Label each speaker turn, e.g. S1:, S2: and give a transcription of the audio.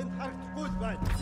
S1: энэ харагдахгүй л байна.